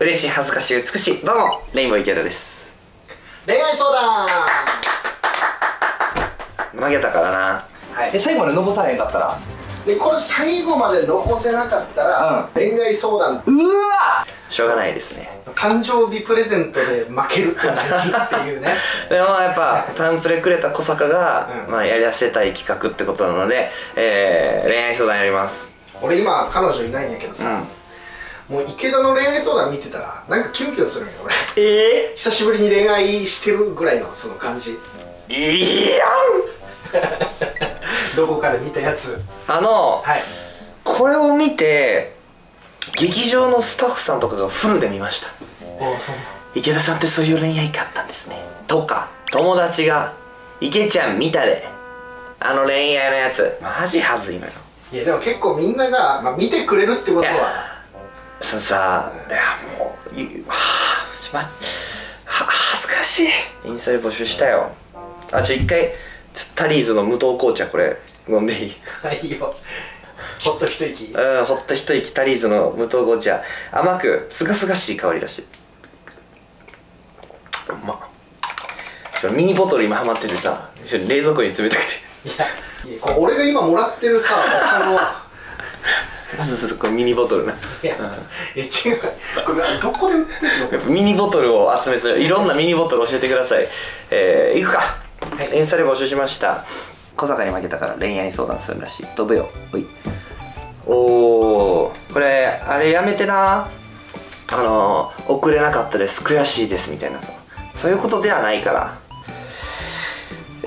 嬉しい恥ずかしい美しい。どうもレインボー池田です。恋愛相談。負けたからなはい。え最後まで残されへんかったら？でこれ最後まで残せなかったら、恋愛相談。うわ！しょうがないですね。誕生日プレゼントで負けるって何っていうね。でもやっぱタンプレくれた小坂が、うん。まあ、やらせたい企画ってことなので、えー、恋愛相談やります。俺今彼女いないんやけどさ、うんもう池田の恋愛相談見てたらなんかキュンキュンするんよ俺。え久しぶりに恋愛してるぐらいのその感じ。ー、いいや どこかで見たやつ。んあのはい。これを見て劇場のスタッフさんとかがフルで見ました。池田さんってそういう恋愛があったんですね。とか友達が「池ちゃん見たで。あの恋愛のやつ。マジはずいのよ。いやでも結構みんなが、まあ、見てくれるってことはそのさいやもういはあしまっは恥ずかしい。インスタで募集したよ。あちょ一回タリーズの無糖紅茶これ飲んでいい？はいいよ。ほっと一息。うんほっと一息タリーズの無糖紅茶。甘くすがすがしい香りだしうまっ。ミニボトル今ハマっててさ冷蔵庫に冷たくて。いや俺が今もらってるさ そうそうそうこれミニボトルな。いや、え違う。これどこで売ってるの？やっぱミニボトルを集めするいろんなミニボトル教えてください。えー、いくか、はい。インスタで募集しました。小坂に負けたから恋愛相談するらしい。飛ぶよ。ほい。おおこれあれやめてな。あの送れなかったです。悔しいですみたいなさ。そういうことではないから。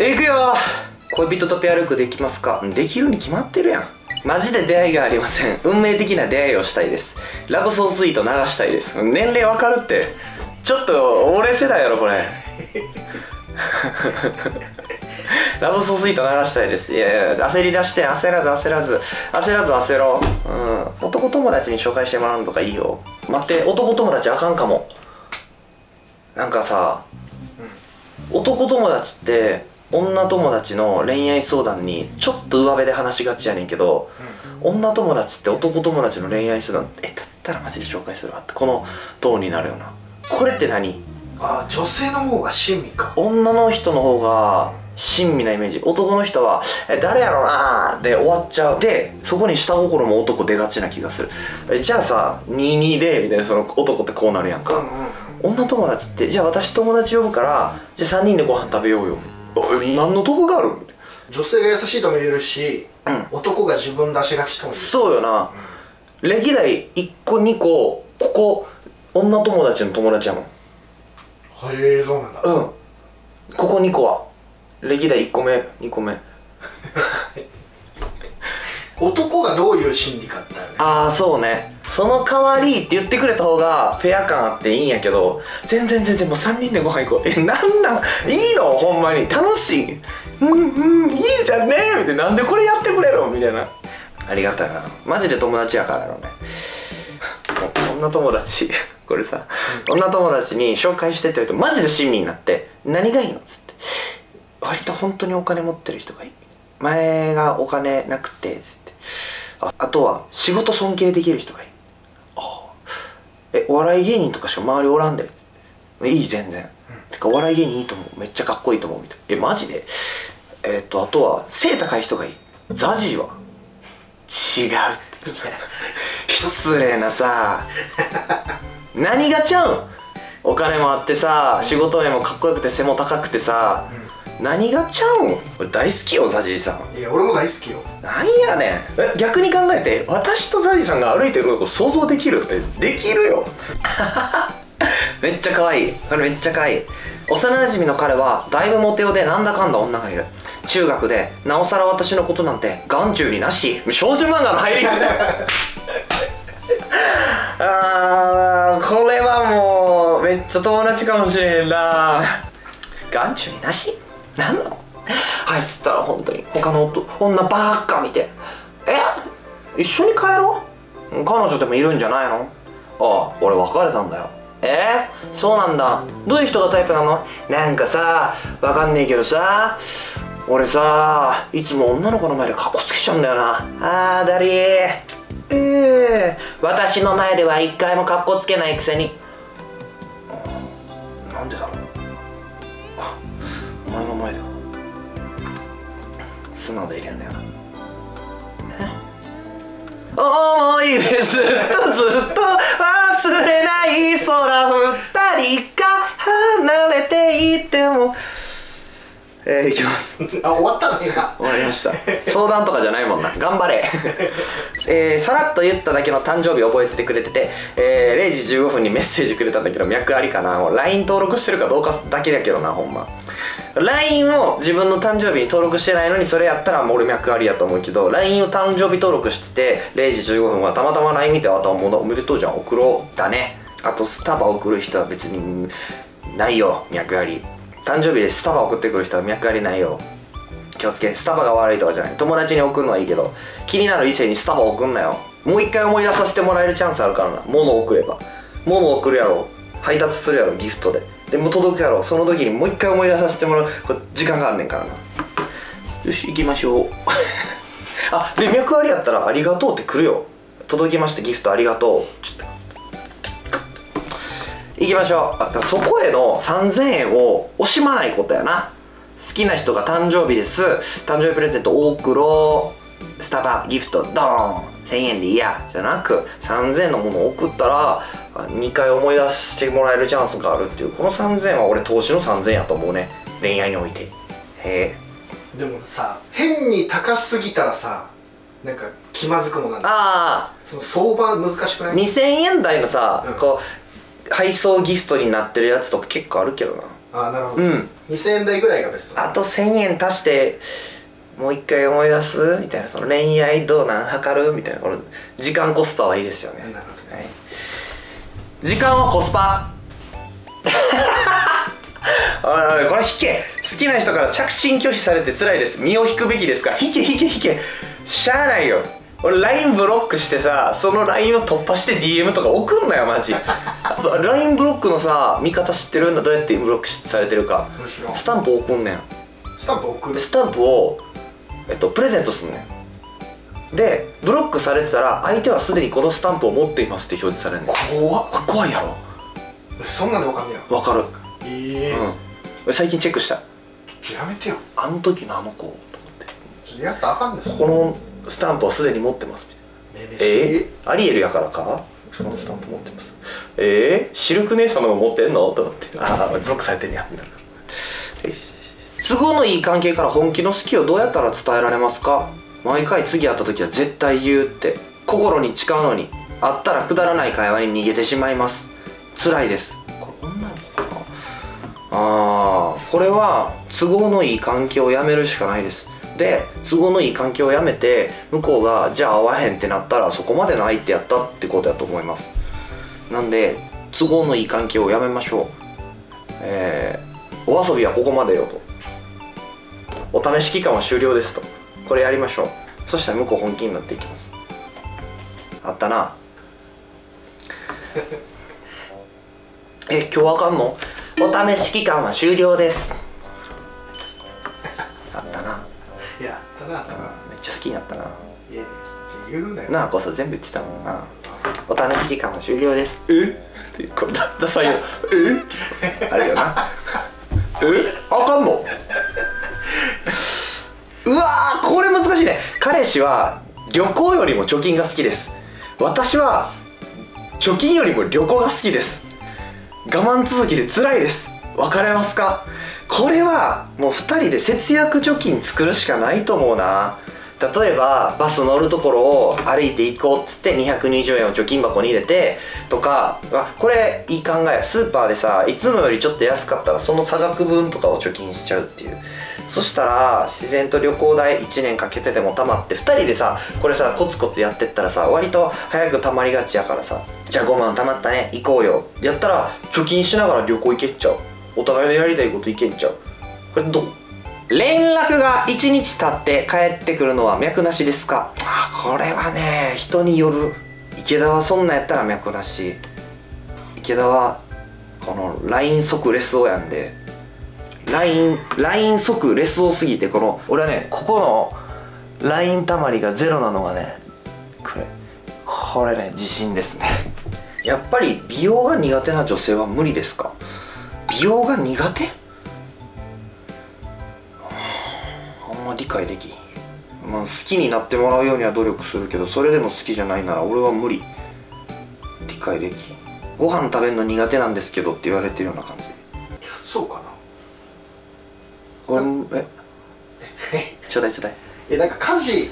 いくよ。恋人とペアルックできますか？できるに決まってるやんマジで出会いがありません。運命的な出会いをしたいです。ラブソースイート流したいです。年齢わかるって。ちょっと俺世代やろこれ。ラブソースイート流したいです。いやいや焦り出して焦らず焦らず。焦らず焦ろう、うん、男友達に紹介してもらうのとかいいよ。待って男友達あかんかも。なんかさ、男友達って女友達の恋愛相談にちょっと上辺で話しがちやねんけど、女友達って男友達の恋愛相談えだったらマジで紹介するわってこのトーンになるよな。これって何？あ女性の方が親身か。女の人の方が親身なイメージ。男の人は「え誰やろな?」で終わっちゃう。でそこに下心も男出がちな気がする。えじゃあさ22でみたいなその男ってこうなるやんか、うんうん女友達ってじゃあ私友達呼ぶからじゃあ3人でご飯食べようよえ何の得がある？女性が優しいとも言えるし、うん。男が自分出しがちとも言える。そうよな、歴代1個2個ここ女友達の友達やもん。へえそうなんだ。うん。ここ2個は。歴代1個目2個目 男がどういう心理かってあるああそうね。その代わりって言ってくれた方がフェア感あっていいんやけど全然全然もう3人でご飯行こう。えなんなん？いいの？ほんまに。楽しい。うんうんいいじゃんねみたいな。なんでこれやってくれるみたいな。ありがたいな。マジで友達やからやろね。女友達。これさ、女友達に紹介してって言うとマジで親身になって何がいいの？っつって。割と本当にお金持ってる人がいい。前がお金なくて。ああとは仕事尊敬できる人がいい。ああえお笑い芸人とかしか周りおらんで。いい全然、てかお笑い芸人いいと思う。めっちゃかっこいいと思うみたい。なえマジで？えっとあとは背高い人がいい。ザジーは。違うって。失礼なさ。何がちゃうん？お金もあってさ仕事面もかっこよくて背も高くてさ、何がちゃうん？俺大好きよザジーさん。いや俺も大好きよ。なんやねん。え逆に考えて私とザジーさんが歩いてるとこ想像できる？えできるよ。めっちゃ可愛い。これめっちゃ可愛い。幼馴染の彼はだいぶモテ男でなんだかんだ女がいる。中学でなおさら私のことなんて眼中になし。少女漫画の入り。あーこれはもうめっちゃ友達かもしれんな。眼中になし？なんなの？あいつったら本当に。他の男女ばっか見て。え？一緒に帰ろう？彼女でもいるんじゃないの？ああ俺別れたんだよ。え？ー、そうなんだ。どういう人がタイプなの？なんかさわかんねえけどさ。俺さいつも女の子の前でカッコつけちゃうんだよな。あーだりー。ええー、私の前では一回もカッコつけないくせに。なんでだろう。前の前で。は素直で入れんだよな。思い出ずっとずっと忘れない空二人が離れていっても。えー、いきます。あ終わったの今。終わりました。相談とかじゃないもんな。頑張れ。えー、さらっと言っただけの誕生日覚えててくれてて、えー、0時15分にメッセージくれたんだけど脈ありかな。LINE 登録してるかどうかだけだけどなほんま LINE を自分の誕生日に登録してないのにそれやったらもう俺脈ありやと思うけど LINE を誕生日登録してて0時15分はたまたま LINE 見てあとはもうおめでとうじゃん送ろう。だね。あとスタバ送る人は別にないよ脈あり。誕生日でスタバ送ってくる人は脈ありないよ。気をつけ。スタバが悪いとかじゃない。友達に送るのはいいけど気になる異性にスタバ送んなよ。もう一回思い出させてもらえるチャンスあるからな。物送れば。物送るやろ。配達するやろギフトで。でも届くやろ。その時にもう一回思い出させてもらう。これ時間があんねんからな。よし行きましょう。あで脈ありやったら「ありがとう」って来るよ。届きました。ギフトありがとう。ちょっと行きましょう。あそこへの3000円を惜しまないことやな。好きな人が誕生日です。誕生日プレゼント大黒スタバギフトドーン1000円でいいやじゃなく3000円のものを送ったら2回思い出してもらえるチャンスがあるっていうこの3000円は俺投資の3000円やと思うね。恋愛において。へえ。でもさ変に高すぎたらさなんか気まずくもなんだあその相場難しくなあい2000円台のさ、うん。こう配送ギフトになってるやつとか結構あるけどな。あなるほど、うん。2000円台ぐらいがベストあと1000円足してもう一回思い出す？みたいな。その恋愛どうなん？測る？みたいな。この時間コスパはいいですよね、はい、時間はコスパ。おいおいこれ引け。好きな人から着信拒否されて辛いです。身を引くべきですか？引け引け引け。しゃあないよ。俺 LINE ブロックしてさその LINE を突破して DM とか送んなよマジ。LINE ブロックのさ見方知ってる？んだどうやってブロックされてるか。スタンプ送んねん。スタンプ送る？スタンプを、えっと、プレゼントすんねん。でブロックされてたら相手はすでにこのスタンプを持っていますって表示されるねん。怖っ。これ怖いやろ。そんなんでわかんねや。わかる。ええ。うん。俺最近チェックした。ちょやめてよ。あの時のあの子と思って。やったらあかんです。このスタンプはすでに持ってますみたいな。えー、アリエルやからか？そのスタンプ持ってます。えー、シルク姉さんのも持ってんの？と思って。ああブロックされてんねやみたいな都合のいい関係から本気の好きをどうやったら伝えられますか？毎回次会った時は絶対言うって。心に誓うのに会ったらくだらない会話に逃げてしまいます。辛いです。これ女の子か。なあーこれは都合のいい関係をやめるしかないです。で都合のいい関係をやめて向こうがじゃあ会わへんってなったらそこまでの相手やったってことやと思います。なんで都合のいい関係をやめましょう。えー、お遊びはここまでよと。お試し期間は終了ですと。これやりましょう。そしたら向こう本気になっていきます。あったな。え今日わかんの？お試し期間は終了です。あったな、いやったな。うん、めっちゃ好きになったな。いや言うなよ。なあこそ全部言ってたもんな。お試し期間は終了です。え？ってこれだダサいよ。え？あれよな。え？あかんの？うわーこれ難しいね。彼氏は旅行よりも貯金が好きです。私は貯金よりも旅行が好きです。我慢続きで辛いです。別れますか？これはもう2人で節約貯金作るしかないと思うな。例えばバス乗るところを歩いて行こうっつって220円を貯金箱に入れてとかあこれいい考え。スーパーでさいつもよりちょっと安かったらその差額分とかを貯金しちゃうっていう。そしたら自然と旅行代1年かけてでも貯まって2人でさこれさコツコツやってったらさ割と早く貯まりがちやからさじゃあ5万貯まったね行こうよ。やったら貯金しながら旅行行けっちゃう。お互いのやりたいこと行けんちゃう。これどう？連絡が1日経って帰ってくるのは脈なしですか？あこれはね人による。池田はそんなんやったら脈なし。池田はこの LINE 即レスオやんで LINE, LINE 即レスオすぎてこの俺はねここの LINE たまりがゼロなのがねこれこれね自信ですね。やっぱり美容が苦手な女性は無理ですか？美容が苦手？あんま理解できまあ好きになってもらうようには努力するけどそれでも好きじゃないなら俺は無理。理解できご飯食べるの苦手なんですけどって言われてるような感じ。そうかな俺もえ？ちょうだいちょうだい。えなんか家事。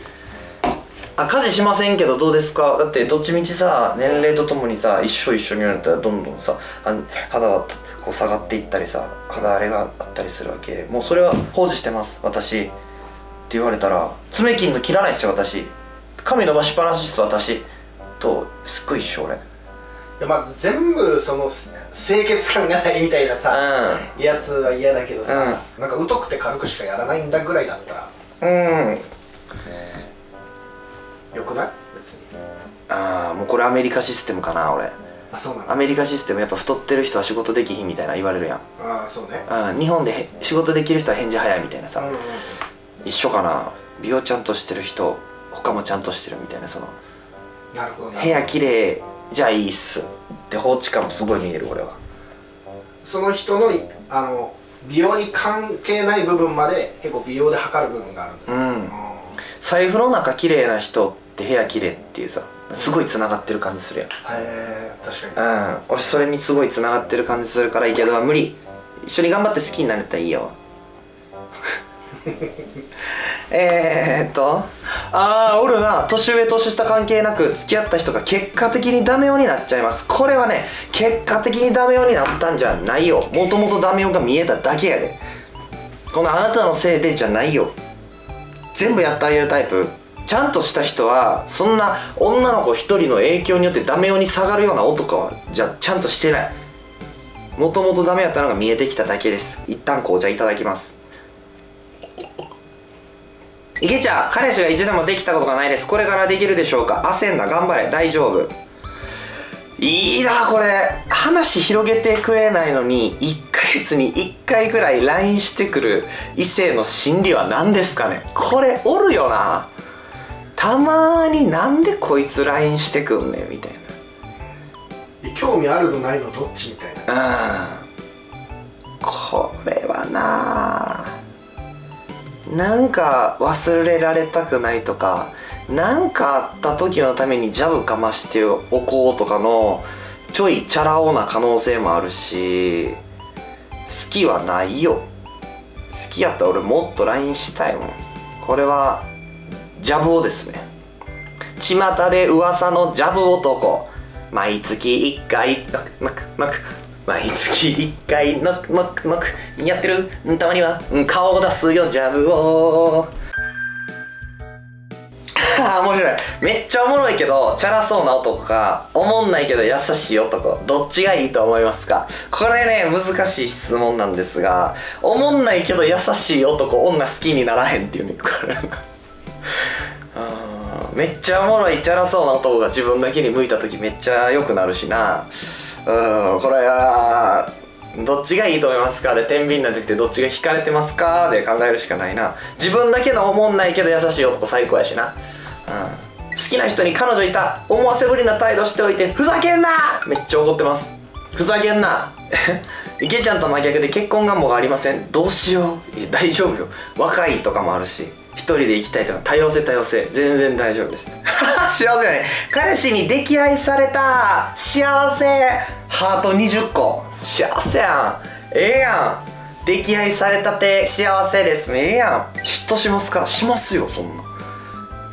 あ家事しませんけどどうですか？だってどっちみちさ年齢とともにさ一緒一緒にやれたらどんどんさあ肌はこう下がっていったりさ肌荒れがあったりするわけ。もうそれは放置してます私。って言われたら爪切るの切らないですよ私。髪伸ばしっぱなしです私。とすっごい一緒俺まず全部その清潔感がないみたいなさ、やつは嫌だけどさ、なんか疎くて軽くしかやらないんだぐらいだったらうん。よくない？別に。ああもうこれアメリカシステムかな俺。あそうなの？アメリカシステムやっぱ太ってる人は仕事できひんみたいな言われるやん。ああそうね。うん。日本でへ仕事できる人は返事早いみたいなさ、うんうん一緒かな。美容ちゃんとしてる人他もちゃんとしてるみたいなその。なるほど。部屋綺麗じゃあいいっす。って放置感もすごい見える俺は。その人のいあの美容に関係ない部分まで結構美容で測る部分があるんだうん。財布の中綺麗な人って部屋綺麗っていうさすごい繋がってる感じするやん。へえ確かに。うん。俺それにすごい繋がってる感じするからいいけど無理。一緒に頑張って好きになれたらいいよ えっとああおるな。年上年下関係なく付き合った人が結果的にダメ男になっちゃいます。これはね結果的にダメ男になったんじゃないよ。もともとダメ男が見えただけやで。このあなたのせいでじゃないよ。全部やってあげるタイプ。ちゃんとした人はそんな女の子一人の影響によってダメ男に下がるような男はじゃちゃんとしてない。もともとダメやったのが見えてきただけです。一旦紅茶いただきます。いけちゃん彼氏が一度もできたことがないです。これからできるでしょうか？焦んな頑張れ。大丈夫。いいなこれ。話広げてくれないのに1ヶ月に1回ぐらい LINE してくる異性の心理は何ですかね？これおるよな。たまになんでこいつ LINE してくんねん？みたい興味あるのないのどっちみたいな。なうん。これはななんか忘れられたくないとかなんかあった時のためにジャブかましておこうとかのちょいチャラ男な可能性もあるし好きはないよ。好きやったら俺もっと LINE したいもん。これはジャブ男ですね。巷で噂のジャブ男。毎月1回。ノックノックノック毎月1回ノックノックノックやってる？たまには顔を出すよジャブを。あ あ面白い。めっちゃおもろいけどチャラそうな男かおもんないけど優しい男。どっちがいいと思いますか？これね難しい質問なんですがおもんないけど優しい男女好きにならへんっていうね。これめっちゃおもろいチャラそうな男が自分だけに向いた時めっちゃ良くなるしな。うんこれはどっちがいいと思いますか？で天秤な時ってどっちが惹かれてますか？で考えるしかないな。自分だけのおもんないけど優しい男最高やしな。うん、好きな人に彼女いた思わせぶりな態度しておいてふざけんな！めっちゃ怒ってます。ふざけんな！池ちゃんと真逆で結婚願望がありません。どうしよう。いや大丈夫よ。若いとかもあるし。一人で行きたいとか多様性多様性。全然大丈夫です。幸せやね。彼氏に溺愛された幸せ。ハート20個。幸せやん。ええやん。溺愛されたて幸せです。ええやん。嫉妬しますか？しますよそんな。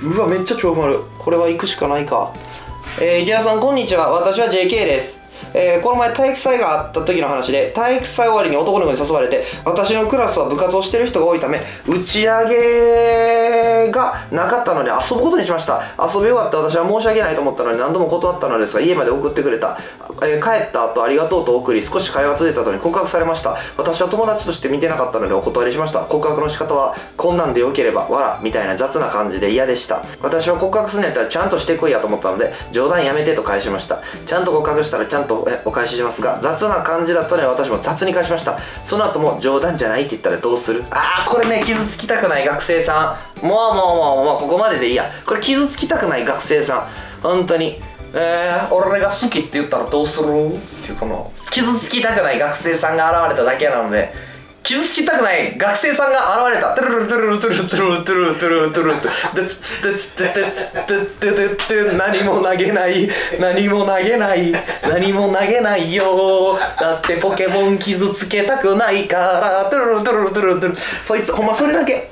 うわめっちゃ超丸。これは行くしかないか。えー、池田さんこんにちは。私は JK ですえーこの前体育祭があった時の話で体育祭終わりに男の子に誘われて私のクラスは部活をしてる人が多いため打ち上げがなかったので遊ぶことにしました。遊び終わって私は申し訳ないと思ったのに何度も断ったのですが家まで送ってくれた、えー帰った後ありがとうと送り少し会話が続いた後に告白されました。私は友達として見てなかったのでお断りしました。告白の仕方はこんなんでよければわらみたいな雑な感じで嫌でした。私は告白するんやったらちゃんとしてこいやと思ったので冗談やめてと返しました。ちゃんと告白したらちゃんとえお返ししますが雑な感じだったので私も雑に返しました。その後も冗談じゃないって言ったらどうする？ああこれね傷つきたくない学生さん。もうもうもうもうここまででいいや。これ傷つきたくない学生さん。本当に。えー、俺が好きって言ったらどうする？っていうこの傷つきたくない学生さんが現れただけなので。傷つきたくない学生さんが現れた。トゥルルトゥルルトゥルトゥルトゥルトゥルトゥルトゥルでつってつってつってつって何も投げない何も投げない何も投げないよだってポケモン傷つけたくないからトゥルトゥルトゥルトゥルそいつほんまそれだけ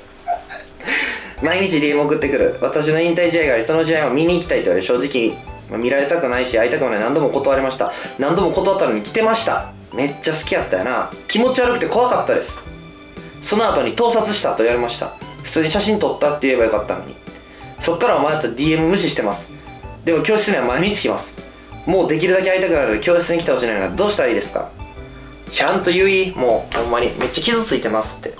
毎日 DM 送ってくる私の引退試合がありその試合を見に行きたいという正直見られたくないし会いたくもない何度も断りました何度も断ったのに来てましためっちゃ好きやったよな。気持ち悪くて怖かったです。その後に盗撮したと言われました。普通に写真撮ったって言えばよかったのに。そっからお前だったら DM 無視してます。でも教室には毎日来ます。もうできるだけ会いたくなる。教室に来てほしいのがどうしたらいいですか？ちゃんと言い。もうほんまに。めっちゃ傷ついてますって。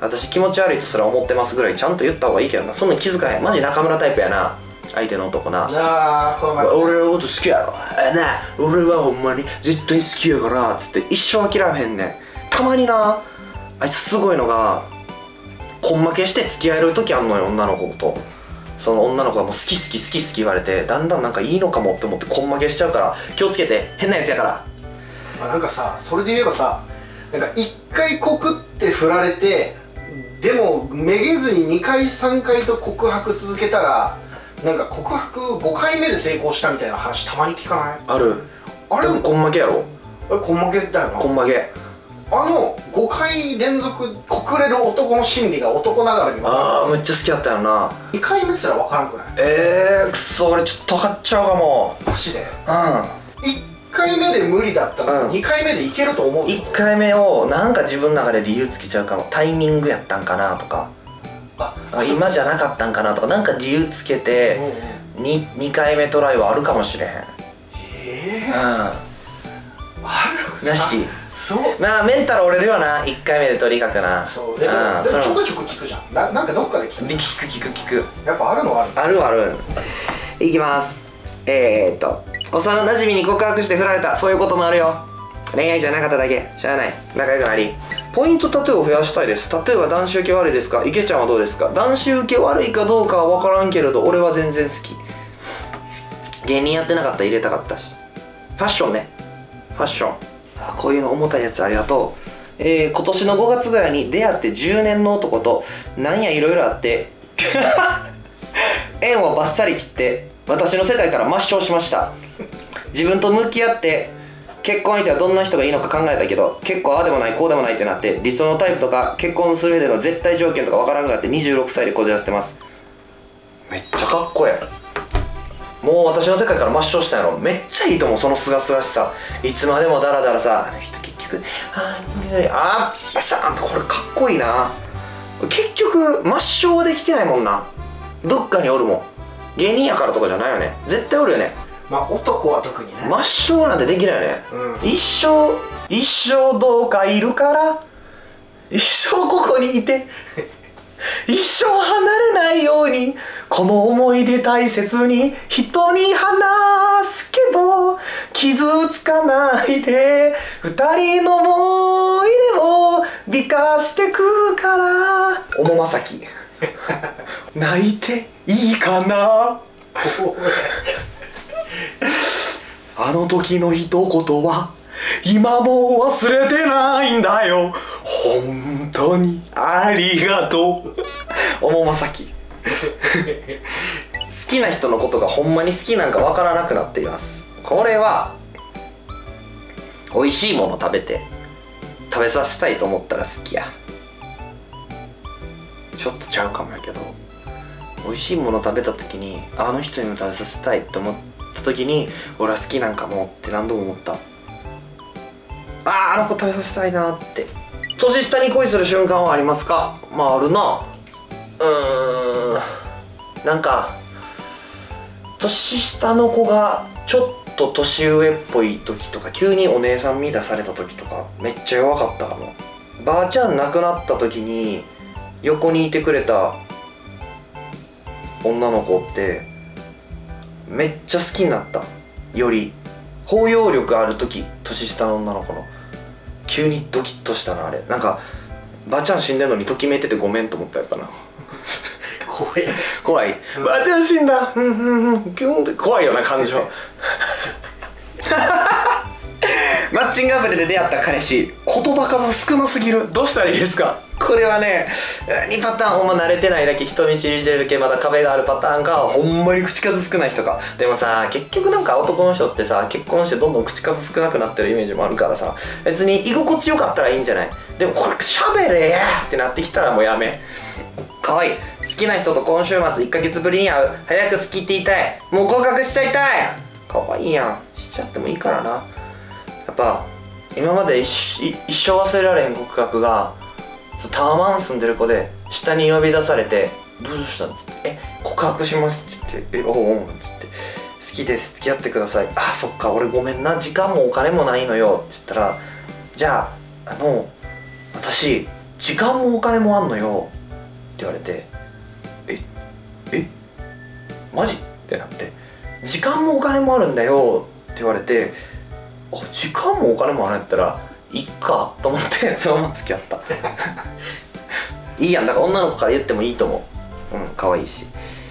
私気持ち悪いとすら思ってますぐらいちゃんと言った方がいいけどな。そんな気づかへん。マジ中村タイプやな。相手の男な。あこの前。俺のこと好きやろ。あな俺はほんまに絶対好きやからつって一生諦めへんねん。たまになあいつすごいのが根負けして付き合える時あんのよ女の子と。その女の子がもう好き好き好き好き言われてだんだんなんかいいのかもって思って根負けしちゃうから気をつけて変なやつやから。あなんかさそれで言えばさなんか一回告って振られてでもめげずに2回3回と告白続けたらなんか告白5回目で成功したみたいな話たまに聞かない？ある。あれ？でも根負けやろ。あれ根負けだよな。根負け。あの5回連続告れる男の心理が男ながらにああめっちゃ好きやったよな。2回目すら分からんくない？えー、くそ俺ちょっと分かっちゃうかも。マジで？う1回目で無理だったのうん。に2回目でいけると思んう1回目をなんか自分の中で理由つけちゃうかも。タイミングやったんかなとか今じゃなかったんかなとかなんか理由つけうんてうん。2, 2回目トライはあるかもしれへん。ええ。うあるんなし。そう。まあメンタル折れるよな1回目でとにかくな。そう。でもうんでもちょくちょく聞くじゃん。ななんかどっかで聞く。で聞く聞く聞く。やっぱあるのはある。あるある。いきます。えー、っと幼馴染に告白して振られた。そういうこともあるよ。恋愛じゃなかっただけ。しゃあない。仲良くなりポイントタトゥーを増やしたいです。タトゥーは男子受け悪いですか？池ちゃんはどうですか？男子受け悪いかどうかは分からんけれど俺は全然好き。芸人やってなかったら入れたかったし。ファッションね。ファッション。あこういうの重たいやつありがとう。えー、今年の5月ぐらいに出会って10年の男となんやいろいろあって。縁をバッサリ切って私の世界から抹消しました。自分と向き合って結婚相手はどんな人がいいのか考えたけど結構ああでもないこうでもないってなって理想のタイプとか結婚する上での絶対条件とかわからなくなって26歳でこじらせてます。めっちゃかっこええ。もう私の世界から抹消したんやろ。めっちゃいいと思うそのすがすがしさ。いつまでもダラダラさあの人結局あーあーさーんとこれかっこいいな。結局抹消はできてないもんな。どっかにおるもん。芸人やからとかじゃないよね。絶対おるよね。まあ男は特にね。抹消なんてできないよね、うん。一生一生どうかいるから一生ここにいて 一生離れないようにこの思い出大切に人に話すけど傷つかないで二人の思い出を美化してくからおもまさき。泣いていいかな？あの時の一言は今も忘れてないんだよ。本当にありがとう。おもまさき。好きな人のことがほんまに好きなんかわからなくなっています。これは美味しいもの食べて食べさせたいと思ったら好きや。ちょっとちゃうかもやけど美味しいもの食べた時にあの人にも食べさせたいと思ってた時に俺は好きなんかもって何度も思った。あーあの子食べさせたいなって。年下に恋する瞬間はありますか？まああるな。うーん。なんか年下の子がちょっと年上っぽい時とか急にお姉さん見出された時とかめっちゃ弱かったかも。ばあちゃん亡くなった時に横にいてくれた女の子ってめっちゃ好きになった。より包容力ある時年下の女の子の。急にドキッとしたなあれ。なんかばあちゃん死んでんのにときめいててごめんと思ったやっぱな。怖い。怖い。ばあちゃん死んだ。うんうんうん。キュンって怖いよな感情。マ ッチングアプリで出会った彼氏言葉数少なすぎる。どうしたらいいですか？これはね2パターンほんま慣れてないだけ人見知りしてるけまだ壁があるパターンかほんまに口数少ない人か。でもさ結局なんか男の人ってさ結婚してどんどん口数少なくなってるイメージもあるからさ別に居心地よかったらいいんじゃない？でもこれ喋れやってなってきたらもうやめ。かわい。い好きな人と今週末1ヶ月ぶりに会う。早く好きって言いたい。もう合格しちゃいたい。かわいいやん。しちゃってもいいからな。やっぱ今まで一生忘れられへん告白がタワマン住んでる子で下に呼び出されて「どうしたん?」っつって「え告白します」って言って「えおうおう」っつって「好きです付き合ってください」「あそっか俺ごめんな。時間もお金もないのよ」っつったら「じゃああの私時間もお金もあんのよ」って言われて「ええマジ?」ってなって「時間もお金もあるんだよ」って言われて時間もお金もあるんやったらいっかと思って そのまま付き合った。いいやんだから女の子から言ってもいいと思う。うん可愛いし。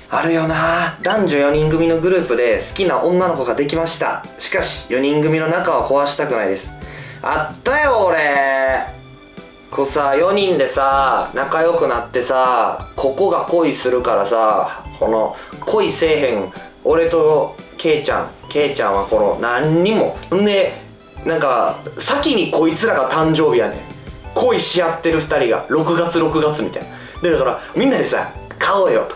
あるよな。男女4人組のグループで好きな女の子ができました。しかし4人組の仲は壊したくないです。あったよ俺。こうさ4人でさ仲良くなってさここが恋するからさこの恋せえへん俺とケイちゃんケイちゃんはこの何にもんでなんか先にこいつらが誕生日やねん。恋し合ってる2人が6月6月みたいな。でだからみんなでさ買おうよと。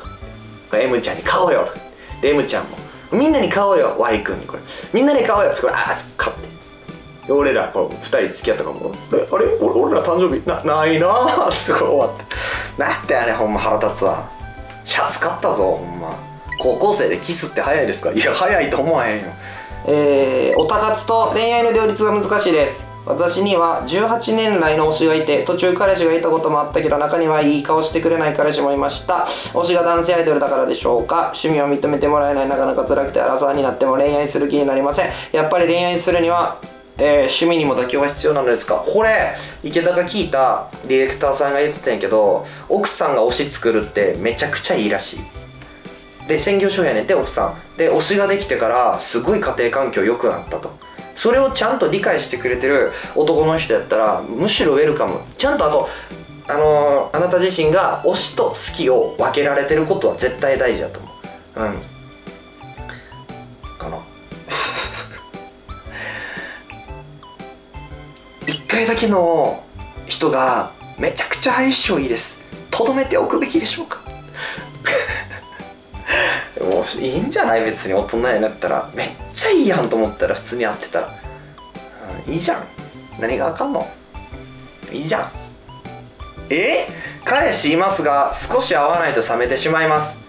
か M ちゃんに買おうよと。かで M ちゃんもみんなに買おうよ Y 君にこれ。みんなで買おうよってこれあー買って。俺らこの2人付き合ったかも。あれ？俺俺ら誕生日なないなー。ってこれ終わって。なんてあれほんま腹立つわ。シャツ買ったぞほんま。高校生でキスって早いですか？いや早いと思わへんよ。えー、オタ活と恋愛の両立が難しいです。私には18年来の推しがいて途中彼氏がいたこともあったけど中にはいい顔してくれない彼氏もいました。推しが男性アイドルだからでしょうか？趣味を認めてもらえないなかなか辛くて争いになっても恋愛する気になりません。やっぱり恋愛するにはえー趣味にも妥協が必要なのですか？これ池田が聞いたディレクターさんが言ってたんやけど奥さんが推し作るってめちゃくちゃいいらしいで専業主婦やねんて奥さん。で推しができてからすごい家庭環境良くなったと。それをちゃんと理解してくれてる男の人やったらむしろウェルカム。ちゃんとあとあのーあなた自身が推しと好きを分けられてることは絶対大事だと思う。うん。かな。一回だけの人がめちゃくちゃ相性いいです。とどめておくべきでしょうか？もういいんじゃない？別に大人になったら。めっちゃいいやんと思ったら普通に会ってたら、うんいいじゃん。何があかんの？いいじゃん。え？彼氏いますが少し会わないと冷めてしまいます。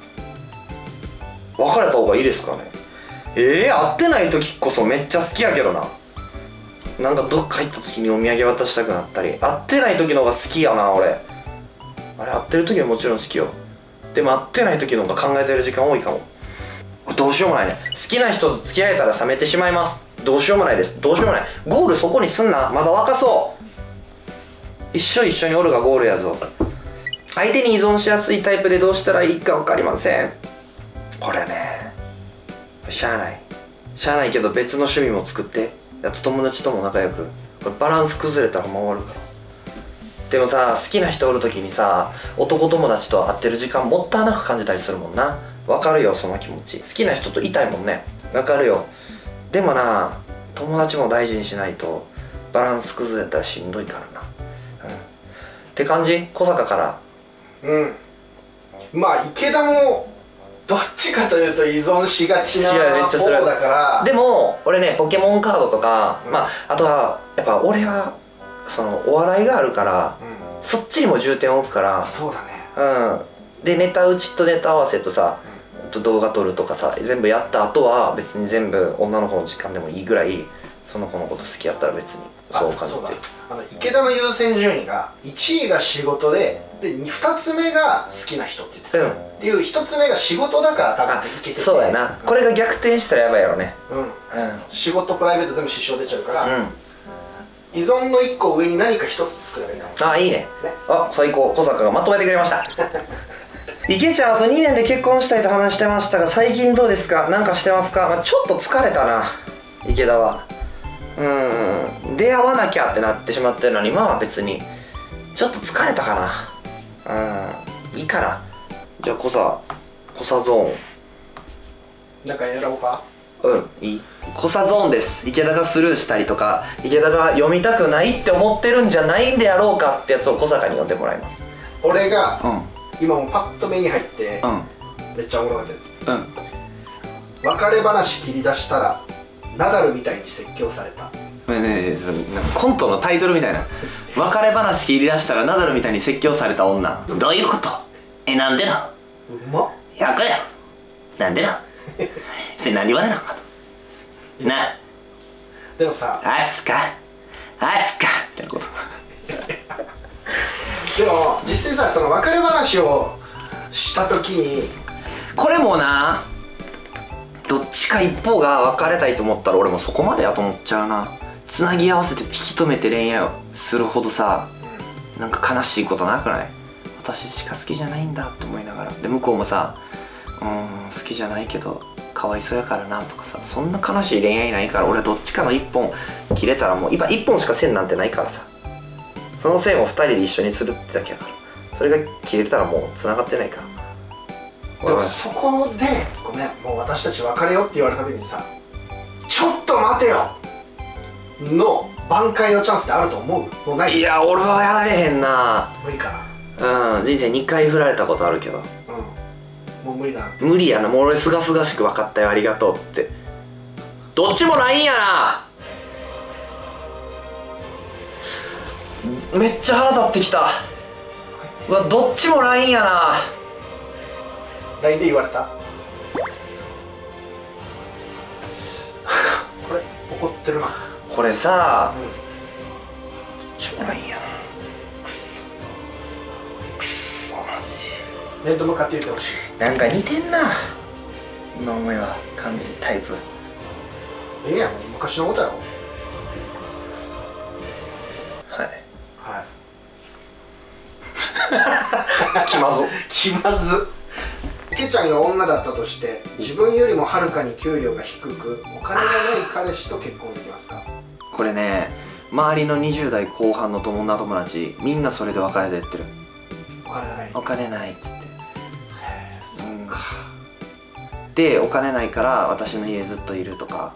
別れた方がいいですかね？え？ー、会ってない時こそめっちゃ好きやけどな。なんかどっか行った時にお土産渡したくなったり。会ってない時の方が好きやな俺。あれ会ってる時はもちろん好きよ。でも会ってない時の方が考えてる時間多いかも。どうしようもないね。好きな人と付き合えたら冷めてしまいます。どうしようもないです。どうしようもない。ゴールそこにすんな。まだ若そう。一緒一緒におるがゴールやぞ。相手に依存しやすいタイプでどうしたらいいか分かりません。これねしゃあない。しゃあないけど別の趣味も作って。あと友達とも仲良く。これバランス崩れたら回るから。でもさ好きな人おる時にさ男友達と会ってる時間もったいなく感じたりするもんな。わかるよその気持ち。好きな人といたいもんね。わかるよ。でもな友達も大事にしないとバランス崩れたらしんどいからな。うん。って感じ？小坂から。うん。まあ池田もどっちかというと依存しがちな方だから。でも俺ねポケモンカードとか、まああとはやっぱ俺はそのお笑いがあるからうん。そっちにも重点を置くからそうだね。うん。でネタ打ちとネタ合わせとさ、と動画撮るとかさ全部やった後は別に全部女の子の時間でもいいぐらいその子のこと好きやったら別にそう感じて。あの池田の優先順位が1位が仕事でで2つ目が好きな人って言ってた、うん。っていう1つ目が仕事だから多あ分いけてて。そうやな。これが逆転したらやばいやろね。うん。うん。仕事プライベート全部支障出ちゃうから、うん依存の1個上に何か1つ作ればいあいいね。あ最高。小坂がまとめてくれました。池ちゃんあと2年で結婚したいと話してましたが最近どうですか？なんかしてますか、まあ、ちょっと疲れたな。池田は。うん。出会わなきゃってなってしまってるのにまあ別に。ちょっと疲れたかな。うん。いいかなじゃあコサコサゾなんか選ぼうか？ーンうんいい。コサゾーンです。池田がスルーしたりとか池田が読みたくないって思ってるんじゃないんであろうかってやつを小坂に読んでもらいます。俺がうん。今もパッと目に入ってうん。めっちゃおもろかったですうん。別れ話切り出したらナダルみたいに説教された。ねえコントのタイトルみたいな。別れ話切り出したらナダルみたいに説教された女。どういうこと？えなんでな？うまっ。100やなんでな？それ何言われなの？かなな。でもさ。あすか？あすか？みたいなこと。でも実際さその別れ話をした時に。これもなどっちか一方が別れたいと思ったら俺もそこまでやと思っちゃうな。つなぎ合わせて引き止めて恋愛をするほどさなんか悲しいことなくない？私しか好きじゃないんだって思いながら。で向こうもさうーん好きじゃないけどかわいそうやからなとかさそんな悲しい恋愛ないから俺どっちかの一本切れたらもう今一本しか線なんてないからさその線を二人で一緒にするってだけやからそれが切れたらもう繋がってないから。でもそこでごめんもう私たち別れようって言われた時にさちょっと待てよの挽回のチャンスってあると思う？もうない？いや俺はやれへんな。無理かな。うん人生2回振られたことあるけど。うんもう無理だ。な無理やな。もう俺すがすがしく分かったよ。ありがとうっつって。どっちもないんやな。めっちゃ腹立ってきた。うわどっちもないんやな。LINE で言われた。これ怒ってるな。これさうん。どっちもないんやな面と向かって言ってほしい。なんか似てんな。今思えば感じタイプ。ええやん。昔のことやろ。はい。はい。気まず。気まず。けちゃんが女だったとして自分よりもはるかに給料が低くお金がない彼氏と結婚できますか？これね周りの20代後半の友達みんなそれで別れてってる。お金がない。お金ないっつってでお金ないから私の家ずっといるとか。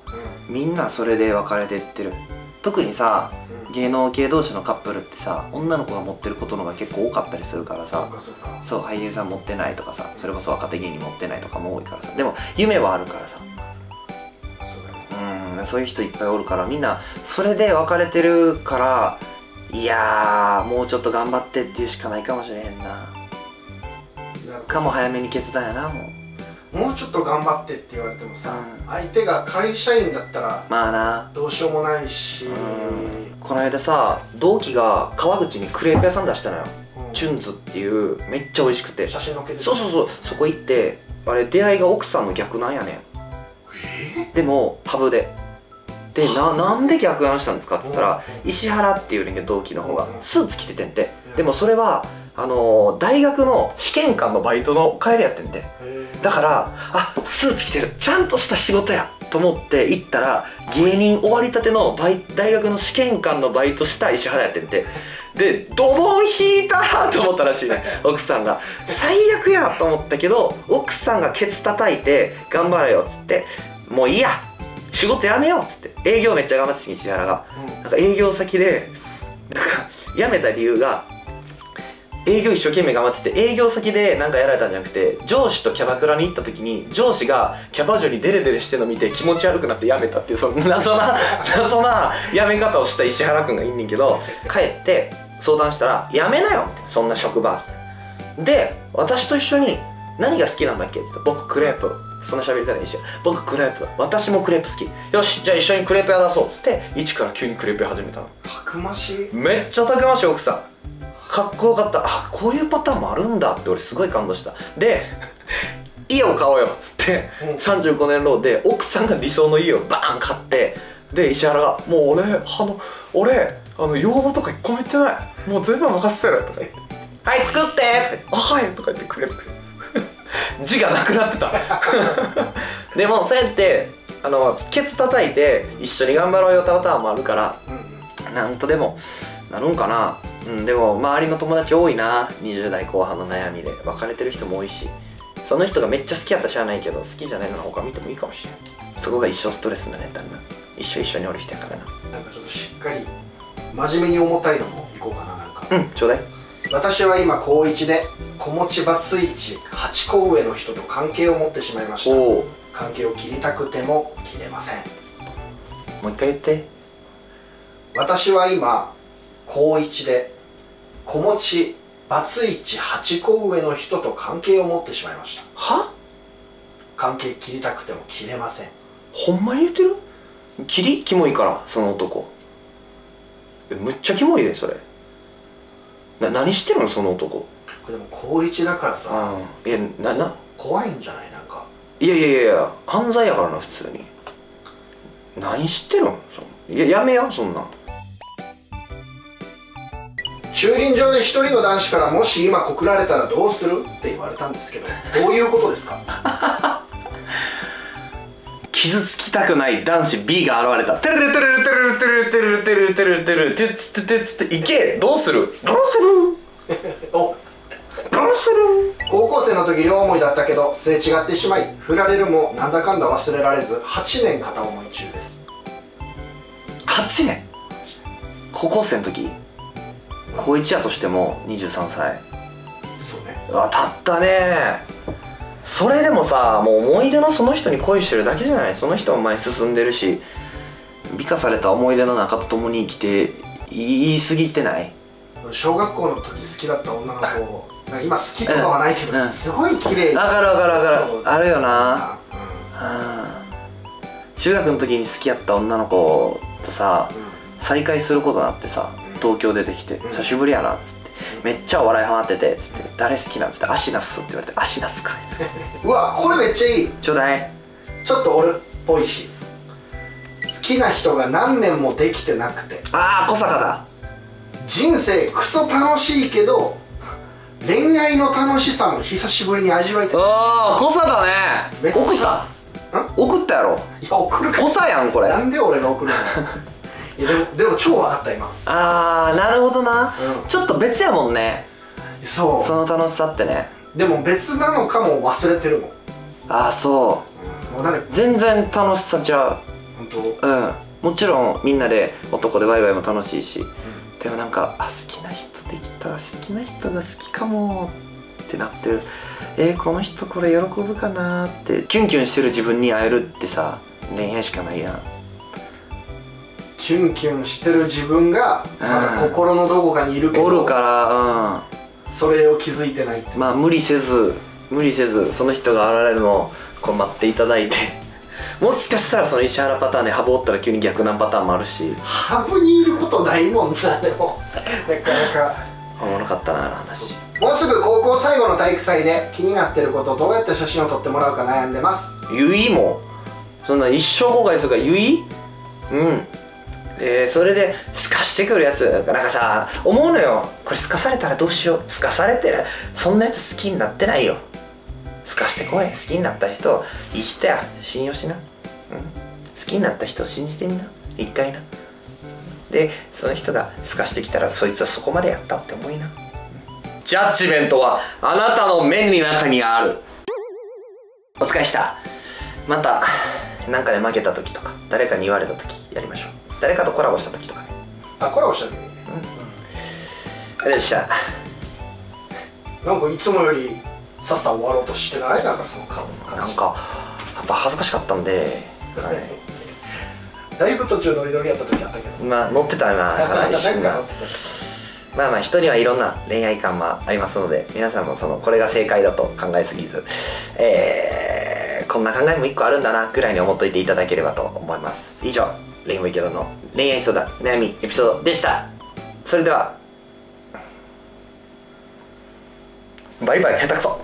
うみんなそれで別れてってる。特にさ芸能系同士のカップルってさ女の子が持ってることのが結構多かったりするからそさそう俳優さん持ってないとかさそれこそ若手芸人持ってないとかも多いからさ。でも夢はあるからさ。そうんそういう人いっぱいおるからみんなそれで別れてるからいやーもうちょっと頑張ってっていうしかないかもしれへんなかも早めに決断やなもう。どもうちょっと頑張ってって言われてもさ、うん。相手が会社員だったらまあな。どうしようもないし、うん。この間さ同期が川口にクレープ屋さん出したのよ。うん。チュンズっていうめっちゃ美味しくて。写真載っけてそうそうそうそこ行ってあれ出会いが奥さんの逆なんやねん。でもパブで。でななんで逆案したんですかって言ったら石原っていうね同期の方が。うん。スーツ着ててんて。うん。でもそれはあのー大学の試験官のバイトの帰りやってんて。へえだからあスーツ着てる。ちゃんとした仕事や。と思って行ったら芸人終わりたてのバイ大学の試験官のバイトした石原やってんて。でドボン引いたと思ったらしいね 奥さんが。最悪やと思ったけど奥さんがケツ叩いて頑張れよっつってもういいや仕事辞めようっつって。営業めっちゃ頑張ってた石原が。うん。なんか営業先でなんか辞めた理由が営業一生懸命頑張ってて営業先でなんかやられたんじゃなくて上司とキャバクラに行った時に上司がキャバ嬢にデレデレしてるの見て気持ち悪くなって辞めたっていうその 謎な謎な辞め方をした石原君がいんねんけど帰って相談したら「辞めなよ」みたいなそんな職場って。で私と一緒に何が好きなんだっけって言って僕クレープそんな喋り方いいし僕クレープ私もクレープ好き。よしじゃあ一緒にクレープ屋出そうっつって一から急にクレープ屋始めたの。たくましい。めっちゃたくましい奥さんかっこよかった。あこういうパターンもあるんだって俺すごい感動した。で 家を買おうよっつって、うん。35年ローンで奥さんが理想の家をバーン買ってで石原が「もう俺あの俺あの要望とか一個も言ってない。もう全部任せてる」とか言って「はい作って!」とか言って「あはい」とか言ってくれる 字がなくなってた。でもそうやってあのケツ叩いて一緒に頑張ろうよパターンもあるからうんうん。なんとでもなるんかなうんでも周りの友達多いな20代後半の悩みで。別れてる人も多いし。その人がめっちゃ好きやったらしゃあないけど好きじゃないなら他見てもいいかもしれん。そこが一生ストレスになる。んだな一生一緒におる人やからな。なんかちょっとしっかり真面目に重たいのもいこうかななんか。うんちょうだい。私は今高1で子持ちバツイチ8個上の人と関係を持ってしまいました。おお関係を切りたくても切れません。もう一回言って。私は今高1で子持ちバツイチ8個上の人と関係を持ってしまいました。は？関係切りたくても切れません。ほんまに言ってる？キリキモいからその男。えむっちゃキモいでそれ。な何してるのその男？でも高1だからさ。うんいやなな。怖いんじゃない？なんか。いやいやいや犯罪やからな普通に。何してるんそのいややめやそんなん駐輪場で一人の男子からもし今告られたらどうする？って言われたんですけどどういうことですか？傷つきたくない男子 B が現れた「テルテルテルテルテルテルテルテルテルツテテツテいけどうするどうするおどうする高校生の時両思いだったけどすれ違ってしまい振られるもなんだかんだ忘れられず8年片思い中です8年高校生の時高1やとしても23歳。そうね。うわたったね。それでもさもう思い出のその人に恋してるだけじゃない？その人も前に進んでるし美化された思い出の中と共に生きて言い過ぎてない？小学校の時好きだった女の子 今好きとかはないけど、うんうん。すごい綺麗わかるわかるわかる。あるよな。うん。うん。中学の時に好きやった女の子とさ再会することになってさうん東京出てきて「うん。久しぶりやな」っつって「めっちゃお笑いハマってて」っつって「誰好きなん?」っつって「アシナス」って言われて「アシナスか。い 」うわこれめっちゃいい。ちょうだい。ちょっと俺っぽいし。好きな人が何年もできてなくて。ああ小坂だ。人生クソ楽しいけど恋愛の楽しさも久しぶりに味わいたいああ小坂だね送った？ん？送ったやろ？いや送るか小坂やんこれ。あなんで俺が送るの？いやでもでも超分かった今。あーなるほどな、うん。ちょっと別やもんね。そう。その楽しさってね。でも別なのかも忘れてるもん、ああそもうだねう全然楽しさちゃ本当？ううん。もちろんみんなで男でワイワイも楽しいし、でもなんかあ好きな人できた好きな人が好きかもってなってる。えー、この人これ喜ぶかなって。キュンキュンしてる自分に会えるってさ恋愛しかないやんキュンキュンしてる自分がまだ心のどこかにいるけどおるからそれを気づいてないってう。んまあ無理せず無理せずその人が現れるのをこう待っていただいて。もしかしたらその石原パターンでハブおったら急に逆難パターンもあるし。ハブにいることないもんなでも。なかなか。おもろかったなあの話。もうすぐ高校最後の体育祭で気になってることどうやって写真を撮ってもらうか悩んでます。ゆいも。そんな一生後悔するからゆいうんえー、それで透かしてくるやつ。なんかさ思うのよ。これ透かされたらどうしよう。透かされてそんなやつ好きになってないよ。透かしてこい。好きになった人いい人や。信用しな、うん、好きになった人を信じてみな。一回な。でその人が透かしてきたらそいつはそこまでやったって思いな。ジャッジメントはあなたの面に中にある。お疲れした。また何かで負けた時とか誰かに言われた時やりましょう誰かとコラボした時とかね。あコラボした時？にねあれでしたなんかいつもよりさっさ終わろうとしてない？なんかその顔の感じ。なんかやっぱ恥ずかしかったんで、はだいぶ途中ノリノリやった時あったけど。い、まあ乗ってたなかなりまあまあ人にはいろんな恋愛観もありますので皆さんもそのこれが正解だと考えすぎず。えー、こんな考えも一個あるんだなぐらいに思っといていただければと思います。以上レインボー池田の恋愛相談悩みエピソードでした。それでは。バイバイ下手くそ。